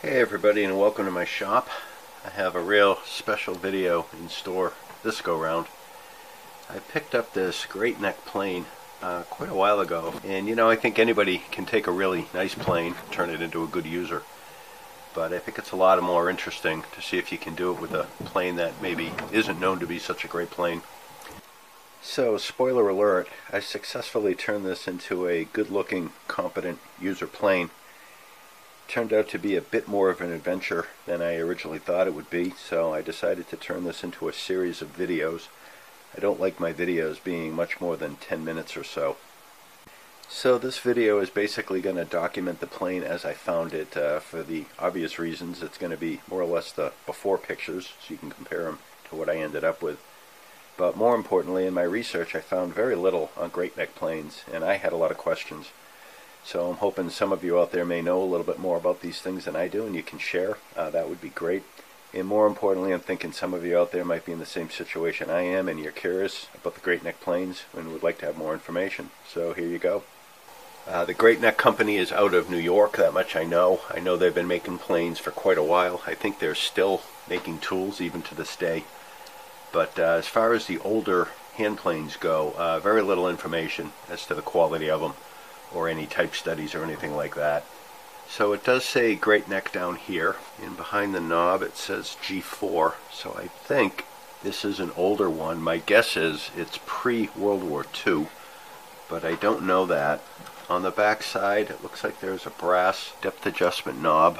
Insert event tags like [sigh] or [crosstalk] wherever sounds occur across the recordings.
Hey everybody and welcome to my shop. I have a real special video in store this go round. I picked up this great neck plane uh, quite a while ago and you know I think anybody can take a really nice plane turn it into a good user but I think it's a lot more interesting to see if you can do it with a plane that maybe isn't known to be such a great plane. So spoiler alert I successfully turned this into a good looking competent user plane turned out to be a bit more of an adventure than I originally thought it would be, so I decided to turn this into a series of videos. I don't like my videos being much more than 10 minutes or so. So this video is basically going to document the plane as I found it. Uh, for the obvious reasons, it's going to be more or less the before pictures, so you can compare them to what I ended up with. But more importantly, in my research, I found very little on Great Neck planes, and I had a lot of questions. So I'm hoping some of you out there may know a little bit more about these things than I do and you can share. Uh, that would be great. And more importantly, I'm thinking some of you out there might be in the same situation I am and you're curious about the Great Neck Planes and would like to have more information. So here you go. Uh, the Great Neck Company is out of New York, that much I know. I know they've been making planes for quite a while. I think they're still making tools even to this day. But uh, as far as the older hand planes go, uh, very little information as to the quality of them or any type studies or anything like that. So it does say Great Neck down here, and behind the knob it says G4. So I think this is an older one. My guess is it's pre-World War II, but I don't know that. On the back side, it looks like there's a brass depth adjustment knob.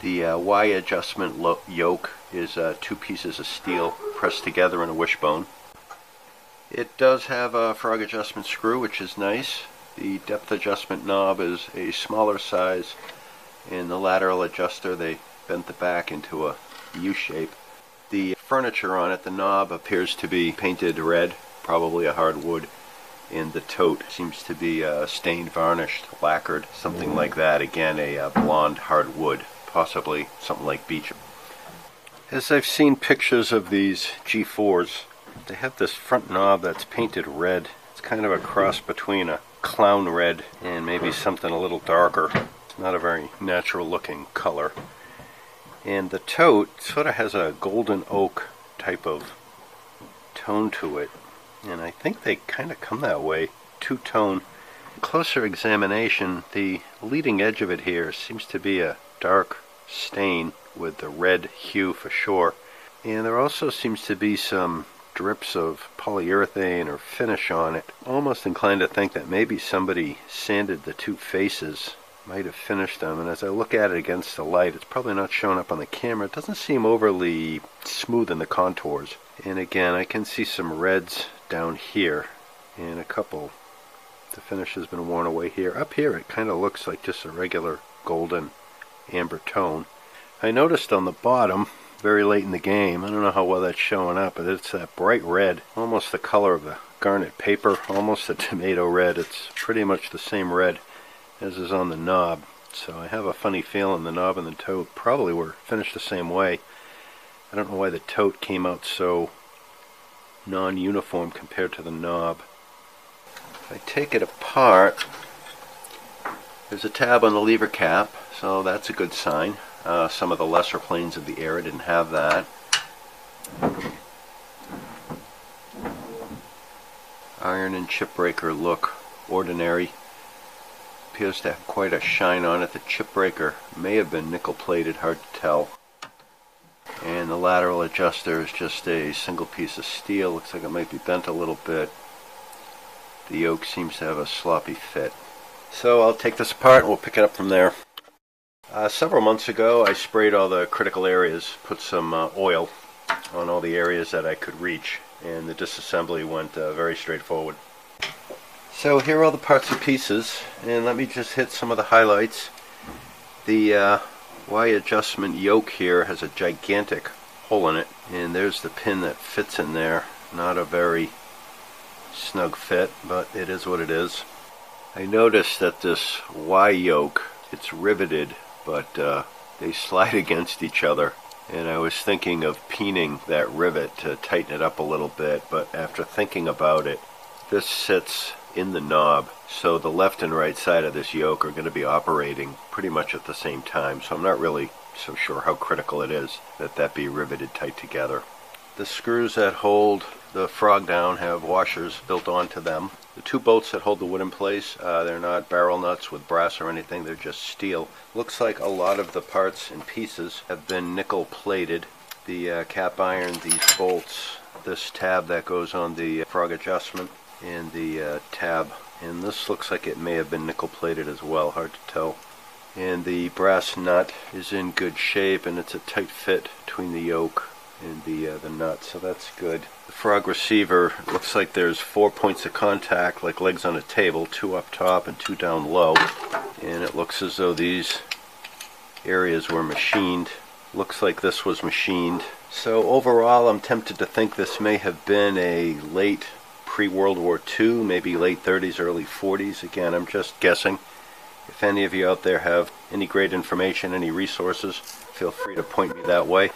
The uh, Y adjustment yoke is uh, two pieces of steel pressed together in a wishbone. It does have a frog adjustment screw, which is nice. The depth adjustment knob is a smaller size. In the lateral adjuster, they bent the back into a U shape. The furniture on it, the knob appears to be painted red, probably a hardwood, and the tote seems to be uh, stained, varnished, lacquered, something like that. Again, a uh, blonde hardwood, possibly something like beech. As I've seen pictures of these G4s, they have this front knob that's painted red. It's kind of a cross between a clown red and maybe something a little darker. It's not a very natural looking color. And the tote sort of has a golden oak type of tone to it. And I think they kind of come that way, two-tone. Closer examination, the leading edge of it here seems to be a dark stain with the red hue for sure. And there also seems to be some drips of polyurethane or finish on it. Almost inclined to think that maybe somebody sanded the two faces, might have finished them, and as I look at it against the light, it's probably not showing up on the camera. It doesn't seem overly smooth in the contours. And again, I can see some reds down here, and a couple. The finish has been worn away here. Up here, it kind of looks like just a regular golden amber tone. I noticed on the bottom very late in the game. I don't know how well that's showing up, but it's that bright red, almost the color of the garnet paper, almost the [laughs] tomato red. It's pretty much the same red as is on the knob. So I have a funny feeling the knob and the tote probably were finished the same way. I don't know why the tote came out so non-uniform compared to the knob. If I take it apart, there's a tab on the lever cap, so that's a good sign. Uh, some of the lesser planes of the era didn't have that. Iron and chip breaker look ordinary. Appears to have quite a shine on it. The chip breaker may have been nickel plated, hard to tell. And the lateral adjuster is just a single piece of steel. Looks like it might be bent a little bit. The yoke seems to have a sloppy fit. So I'll take this apart and we'll pick it up from there. Uh, several months ago, I sprayed all the critical areas, put some uh, oil on all the areas that I could reach, and the disassembly went uh, very straightforward. So here are all the parts and pieces, and let me just hit some of the highlights. The uh, Y adjustment yoke here has a gigantic hole in it, and there's the pin that fits in there. Not a very snug fit, but it is what it is. I noticed that this Y yoke, it's riveted but uh, they slide [laughs] against each other. And I was thinking of peening that rivet to tighten it up a little bit, but after thinking about it, this sits in the knob. So the left and right side of this yoke are going to be operating pretty much at the same time. So I'm not really so sure how critical it is that that be riveted tight together. The screws that hold the frog down have washers built onto them. The two bolts that hold the wood in place, uh, they're not barrel nuts with brass or anything, they're just steel. Looks like a lot of the parts and pieces have been nickel plated. The uh, cap iron, these bolts, this tab that goes on the frog adjustment, and the uh, tab. And this looks like it may have been nickel plated as well, hard to tell. And the brass nut is in good shape and it's a tight fit between the yoke and the uh, the nut, so that's good. The frog receiver looks like there's four points of contact, like legs on a table, two up top and two down low. And it looks as though these areas were machined. Looks like this was machined. So overall, I'm tempted to think this may have been a late pre-World War II, maybe late 30s, early 40s. Again, I'm just guessing. If any of you out there have any great information, any resources, feel free to point me that way.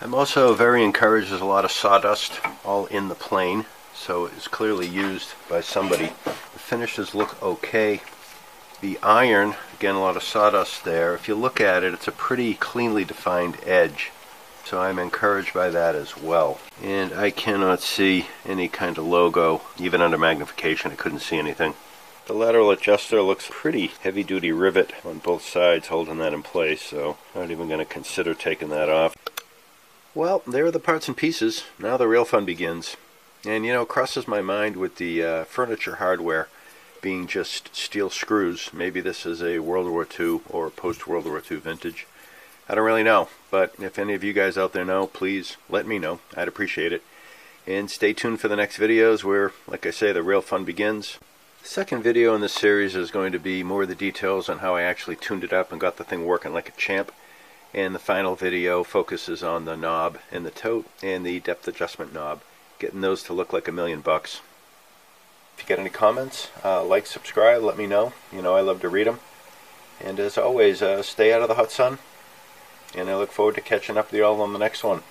I'm also very encouraged there's a lot of sawdust all in the plane, so it's clearly used by somebody. The finishes look okay. The iron, again a lot of sawdust there. If you look at it, it's a pretty cleanly defined edge. So I'm encouraged by that as well. And I cannot see any kind of logo, even under magnification I couldn't see anything. The lateral adjuster looks pretty heavy duty rivet on both sides holding that in place, so not even going to consider taking that off. Well, there are the parts and pieces. Now the real fun begins. And you know, crosses my mind with the uh, furniture hardware being just steel screws. Maybe this is a World War II or post World War II vintage. I don't really know, but if any of you guys out there know, please let me know. I'd appreciate it. And stay tuned for the next videos where, like I say, the real fun begins. The second video in this series is going to be more of the details on how I actually tuned it up and got the thing working like a champ. And the final video focuses on the knob and the tote and the depth adjustment knob, getting those to look like a million bucks. If you get any comments, uh, like, subscribe, let me know. You know I love to read them. And as always, uh, stay out of the hot sun. And I look forward to catching up with you all on the next one.